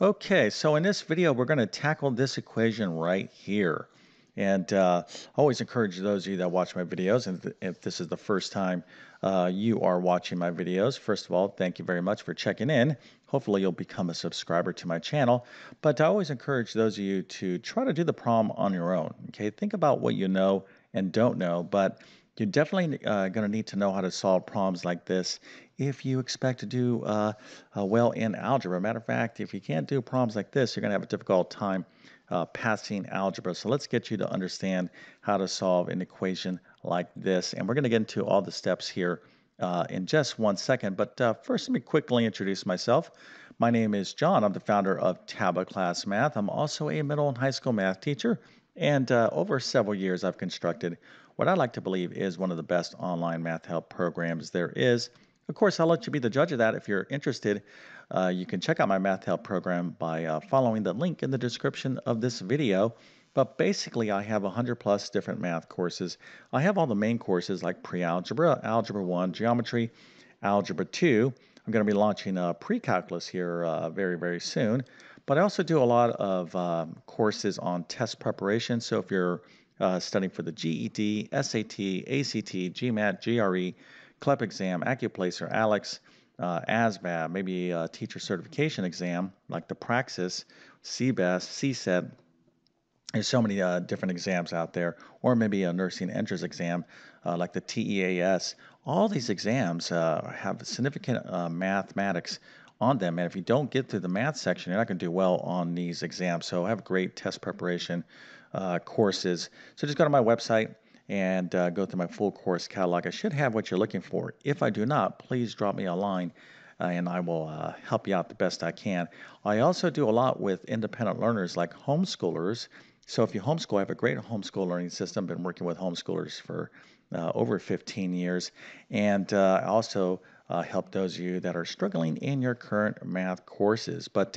Okay, so in this video, we're going to tackle this equation right here. And uh, I always encourage those of you that watch my videos, and if this is the first time uh, you are watching my videos, first of all, thank you very much for checking in. Hopefully you'll become a subscriber to my channel. But I always encourage those of you to try to do the problem on your own. Okay, think about what you know and don't know, but you're definitely uh, going to need to know how to solve problems like this if you expect to do uh, uh, well in algebra. Matter of fact, if you can't do problems like this, you're going to have a difficult time uh, passing algebra. So let's get you to understand how to solve an equation like this. And we're going to get into all the steps here uh, in just one second. But uh, first, let me quickly introduce myself. My name is John. I'm the founder of TabletClass Math. I'm also a middle and high school math teacher. And over several years, I've constructed what I like to believe is one of the best online math help programs there is. Of course, I'll let you be the judge of that. If you're interested, uh, you can check out my math help program by uh, following the link in the description of this video. But basically, I have 100 plus different math courses. I have all the main courses like pre-algebra, algebra 1, geometry, algebra 2. I'm going to be launching a pre-calculus here uh, very, very soon. But I also do a lot of um, courses on test preparation. So if you're uh, studying for the GED, SAT, ACT, GMAT, GRE, CLEP exam, Accuplacer, ALEKS, uh, ASVAB, maybe a teacher certification exam like the Praxis, CBEST, CSET. There's so many uh, different exams out there, or maybe a nursing entrance exam uh, like the TEAS. All these exams uh, have significant uh, mathematics on them. And if you don't get through the math section, you're not going to do well on these exams. So have great test preparation uh, courses. So just go to my website and uh, go through my full course catalog. I should have what you're looking for. If I do not, please drop me a line uh, and I will uh, help you out the best I can. I also do a lot with independent learners like homeschoolers. So if you homeschool, I have a great homeschool learning system. Been working with homeschoolers for uh, over 15 years, and uh, also uh, help those of you that are struggling in your current math courses. But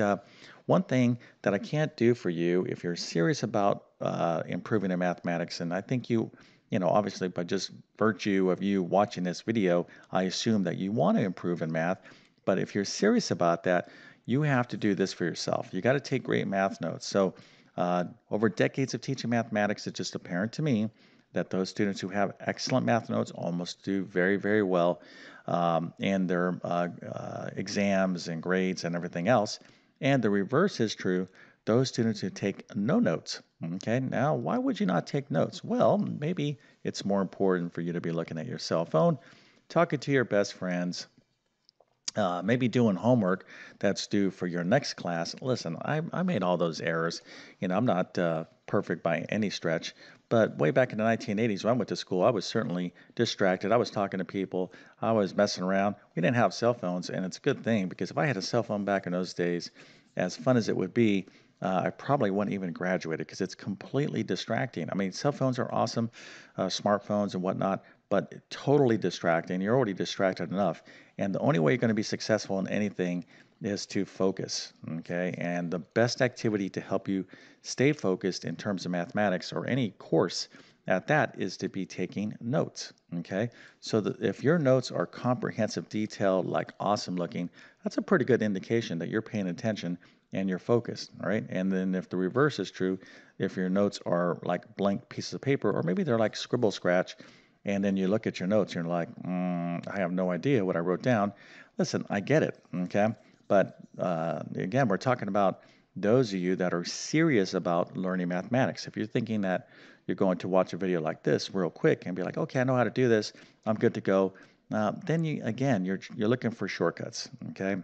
one thing that I can't do for you if you're serious about uh, improving in mathematics, and I think you, you know, obviously by just virtue of you watching this video, I assume that you want to improve in math. But if you're serious about that, you have to do this for yourself. You got to take great math notes. So, uh, over decades of teaching mathematics, it's just apparent to me that those students who have excellent math notes almost do very, very well um, in their uh, uh, exams and grades and everything else. And the reverse is true. Those students who take no notes. Okay, now why would you not take notes? Well, maybe it's more important for you to be looking at your cell phone, talking to your best friends, uh, maybe doing homework that's due for your next class. Listen, I, I made all those errors. You know, I'm not uh, perfect by any stretch, but way back in the 1980s when I went to school, I was certainly distracted. I was talking to people, I was messing around. We didn't have cell phones, and it's a good thing because if I had a cell phone back in those days, as fun as it would be, uh, I probably wouldn't even graduate because it's completely distracting. I mean, cell phones are awesome, uh, smartphones and whatnot, but totally distracting. You're already distracted enough. And the only way you're going to be successful in anything is to focus. Okay. And the best activity to help you stay focused in terms of mathematics or any course at that is to be taking notes. Okay. So if your notes are comprehensive, detailed, like awesome looking, that's a pretty good indication that you're paying attention and you're focused. Right. And then if the reverse is true, if your notes are like blank pieces of paper, or maybe they're like scribble scratch, and then you look at your notes you're like, mm, I have no idea what I wrote down. Listen, I get it, okay? But uh, again, we're talking about those of you that are serious about learning mathematics. If you're thinking that you're going to watch a video like this real quick and be like, okay, I know how to do this, I'm good to go, uh, then you again, you're you're looking for shortcuts, okay?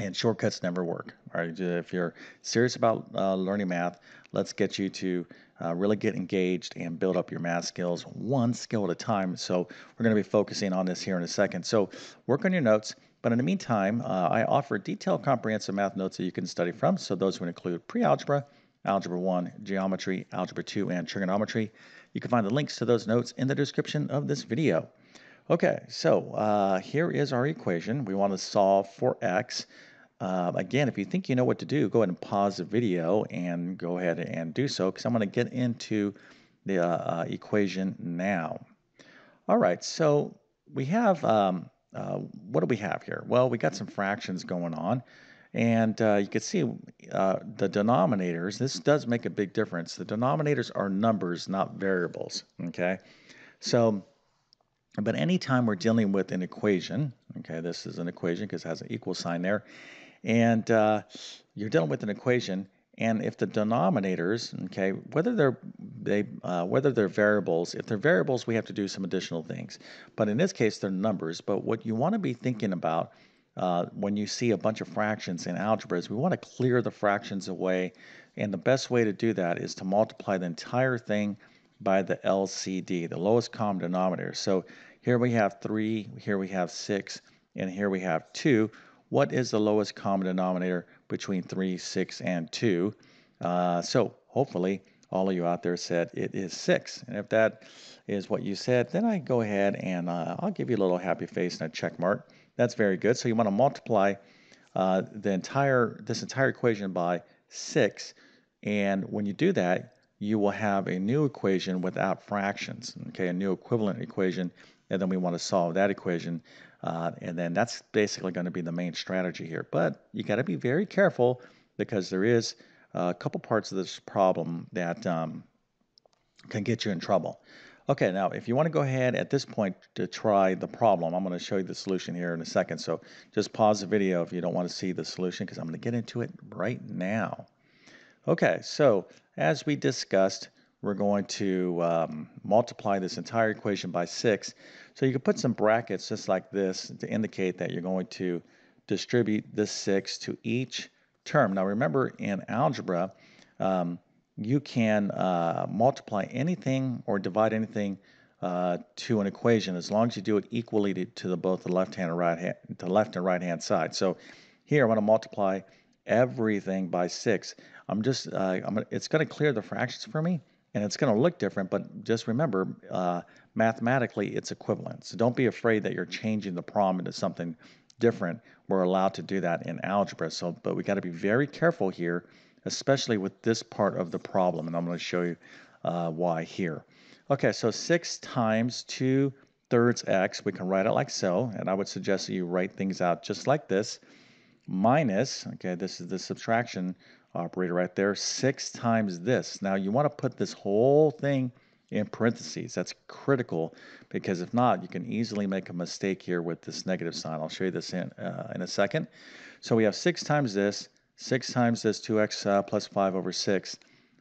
And shortcuts never work. Right, if you're serious about uh, learning math, let's get you to uh, really get engaged and build up your math skills one skill at a time. So we're going to be focusing on this here in a second. So work on your notes. But in the meantime, uh, I offer detailed comprehensive math notes that you can study from. So those would include pre-algebra, algebra 1, geometry, algebra 2, and trigonometry. You can find the links to those notes in the description of this video. Okay, so uh, here is our equation. We want to solve for x. Uh, again, if you think you know what to do, go ahead and pause the video and go ahead and do so because I'm going to get into the uh, equation now. All right, so we have, um, uh, what do we have here? Well, we got some fractions going on. And uh, you can see uh, the denominators, this does make a big difference. The denominators are numbers, not variables, okay? So, but anytime we're dealing with an equation, okay, this is an equation because it has an equal sign there, and uh, you're dealing with an equation, and if the denominators, okay, whether they're they uh, whether they're variables, if they're variables, we have to do some additional things. But in this case, they're numbers. But what you want to be thinking about uh, when you see a bunch of fractions in algebra is we want to clear the fractions away. And the best way to do that is to multiply the entire thing by the LCD, the lowest common denominator. So here we have 3, here we have 6, and here we have 2. What is the lowest common denominator between 3, 6, and 2? Uh, so hopefully all of you out there said it is 6. And if that is what you said, then I go ahead and uh, I'll give you a little happy face and a check mark. That's very good. So you want to multiply uh, the entire this entire equation by 6. And when you do that, you will have a new equation without fractions, okay, a new equivalent equation, and then we want to solve that equation. Uh, and then that's basically going to be the main strategy here. But you got to be very careful because there is a couple parts of this problem that um, can get you in trouble. Okay, now if you want to go ahead at this point to try the problem, I'm going to show you the solution here in a second. So just pause the video if you don't want to see the solution because I'm going to get into it right now. Okay, so as we discussed, we're going to um, multiply this entire equation by 6. So you can put some brackets just like this to indicate that you're going to distribute this 6 to each term. Now remember in algebra, um, you can uh, multiply anything or divide anything uh, to an equation as long as you do it equally to, to the, both the left hand and right hand, the left and right hand side. So here I want to multiply everything by six. I'm just, uh, I'm, it's going to clear the fractions for me, and it's going to look different. But just remember, uh, mathematically, it's equivalent. So don't be afraid that you're changing the problem into something different. We're allowed to do that in algebra. So, but we got to be very careful here especially with this part of the problem, and I'm going to show you uh, why here. Okay, so 6 times 2 thirds x, we can write it like so, and I would suggest that you write things out just like this, minus, okay, this is the subtraction operator right there, 6 times this. Now you want to put this whole thing in parentheses. That's critical because if not, you can easily make a mistake here with this negative sign. I'll show you this in, uh, in a second. So we have 6 times this 6 times this 2x uh, plus 5 over 6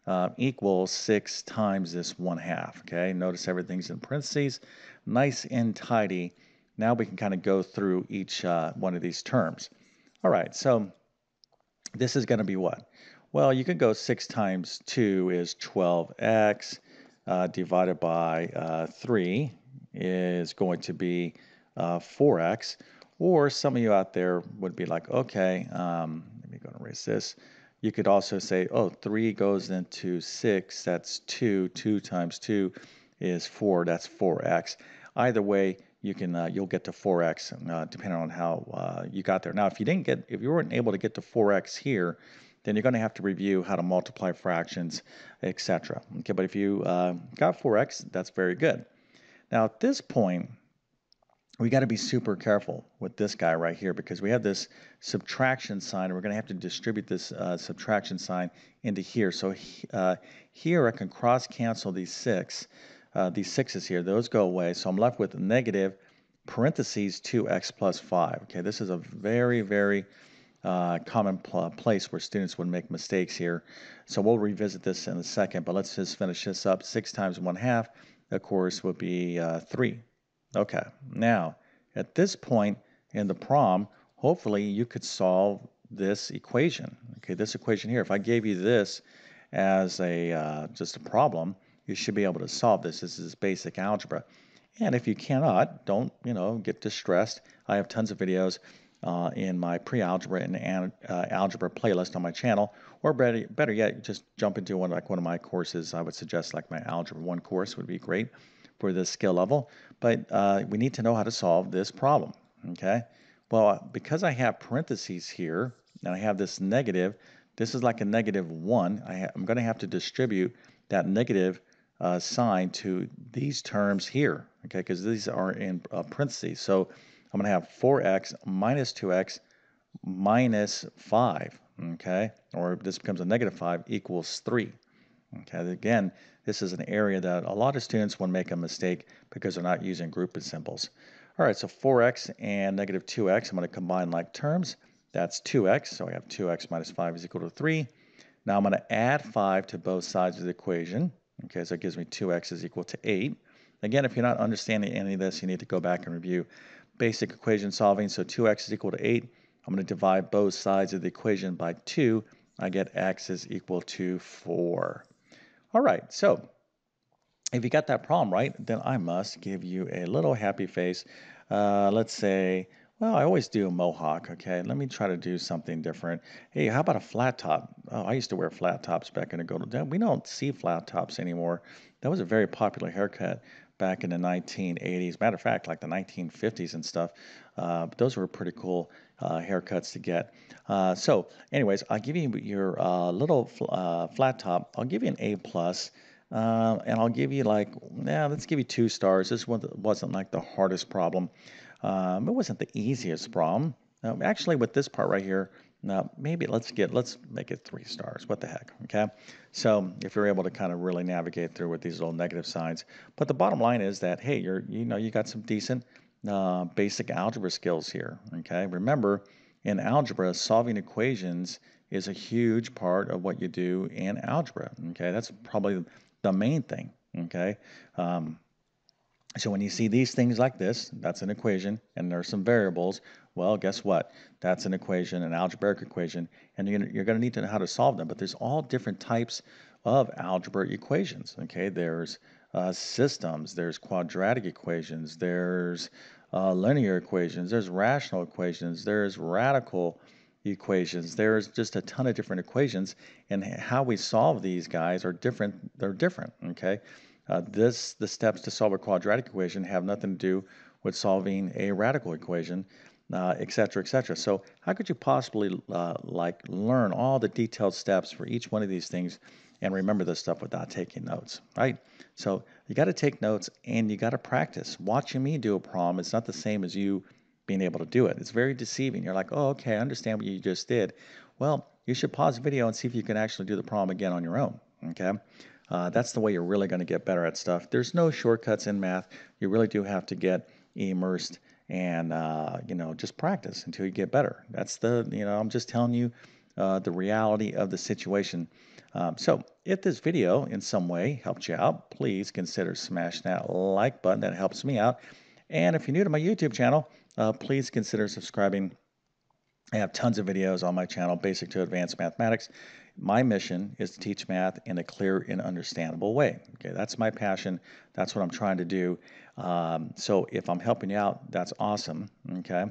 uh, equals 6 times this 1 half. Okay, notice everything's in parentheses, nice and tidy. Now we can kind of go through each uh, one of these terms. All right, so this is going to be what? Well, you can go 6 times 2 is 12x uh, divided by uh, 3 is going to be 4x. Uh, or some of you out there would be like, okay, um, me go and erase this. You could also say, oh, 3 goes into 6, that's 2. 2 times 2 is 4, that's 4x. Either way, you can uh, you'll get to 4x uh, depending on how uh, you got there. Now, if you didn't get if you weren't able to get to 4x here, then you're going to have to review how to multiply fractions, etc. Okay, but if you uh, got 4x, that's very good. Now, at this point, we got to be super careful with this guy right here because we have this subtraction sign and we're going to have to distribute this uh, subtraction sign into here. So uh, here I can cross cancel these six, uh, these sixes here. Those go away. So I'm left with negative parentheses 2x plus 5. Okay, this is a very, very uh, common pl place where students would make mistakes here. So we'll revisit this in a second, but let's just finish this up. 6 times 1 half, of course, would be uh, 3. Okay, now at this point in the prom, hopefully you could solve this equation. Okay, this equation here, if I gave you this as a uh, just a problem, you should be able to solve this. This is basic algebra. And if you cannot, don't you know get distressed. I have tons of videos uh, in my pre-algebra and uh, algebra playlist on my channel, or better, better yet, just jump into one like one of my courses. I would suggest like my Algebra One course would be great for this skill level, but uh, we need to know how to solve this problem, okay? Well, because I have parentheses here, and I have this negative, this is like a negative 1. I am going to have to distribute that negative uh, sign to these terms here, okay, because these are in uh, parentheses. So I'm going to have 4x minus 2x minus 5, okay? Or this becomes a negative 5 equals 3. Okay, again, this is an area that a lot of students will make a mistake because they're not using grouping symbols. All right, so 4x and negative 2x, I'm going to combine like terms. That's 2x, so we have 2x minus 5 is equal to 3. Now I'm going to add 5 to both sides of the equation. Okay, so it gives me 2x is equal to 8. Again, if you're not understanding any of this, you need to go back and review basic equation solving. So 2x is equal to 8. I'm going to divide both sides of the equation by 2. I get x is equal to 4. All right, so if you got that problem right, then I must give you a little happy face. Uh, let's say, well, I always do a mohawk, okay? Let me try to do something different. Hey, how about a flat top? Oh, I used to wear flat tops back in the golden days. We don't see flat tops anymore. That was a very popular haircut back in the 1980s. Matter of fact, like the 1950s and stuff. Uh, those were pretty cool uh, haircuts to get. Uh, so, anyways, I'll give you your uh, little uh, flat top. I'll give you an A plus. Uh, and I'll give you like, yeah, let's give you two stars. This one wasn't like the hardest problem. Um, it wasn't the easiest problem. Um, actually, with this part right here, now maybe let's get let's make it three stars. What the heck? Okay. So if you're able to kind of really navigate through with these little negative signs, but the bottom line is that hey, you're you know you got some decent uh, basic algebra skills here. Okay. Remember, in algebra, solving equations is a huge part of what you do in algebra. Okay. That's probably the main thing. Okay. Um, so when you see these things like this, that's an equation, and there are some variables. Well, guess what? That's an equation, an algebraic equation, and you're, you're going to need to know how to solve them. But there's all different types of algebraic equations. Okay, there's uh, systems, there's quadratic equations, there's uh, linear equations, there's rational equations, there's radical equations. There's just a ton of different equations, and how we solve these guys are different. They're different. Okay. Uh, this, the steps to solve a quadratic equation have nothing to do with solving a radical equation, uh, et cetera, et cetera. So how could you possibly uh, like learn all the detailed steps for each one of these things and remember this stuff without taking notes, right? So you got to take notes and you got to practice. Watching me do a problem is not the same as you being able to do it. It's very deceiving. You're like, oh, okay, I understand what you just did. Well, you should pause the video and see if you can actually do the problem again on your own, okay? Uh, that's the way you're really going to get better at stuff. There's no shortcuts in math. You really do have to get immersed and uh, you know just practice until you get better. That's the you know I'm just telling you uh, the reality of the situation. Um, so if this video in some way helped you out, please consider smashing that like button. That helps me out. And if you're new to my YouTube channel, uh, please consider subscribing. I have tons of videos on my channel, Basic to Advanced Mathematics. My mission is to teach math in a clear and understandable way. Okay, that's my passion. That's what I'm trying to do. Um, so if I'm helping you out, that's awesome. Okay,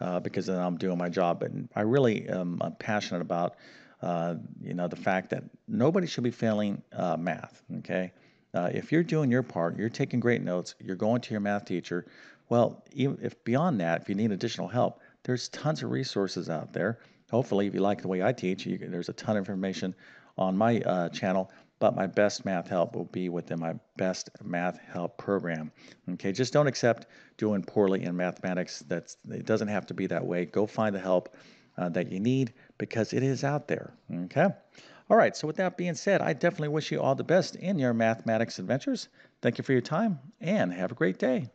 uh, because then I'm doing my job. But I really am I'm passionate about, uh, you know, the fact that nobody should be failing uh, math. Okay, uh, if you're doing your part, you're taking great notes, you're going to your math teacher. Well, even if beyond that, if you need additional help, there's tons of resources out there hopefully, if you like the way I teach, can, there's a ton of information on my uh, channel. But my best math help will be within my best math help program. Okay, just don't accept doing poorly in mathematics. That's it doesn't have to be that way. Go find the help uh, that you need because it is out there. Okay. All right. So with that being said, I definitely wish you all the best in your mathematics adventures. Thank you for your time and have a great day.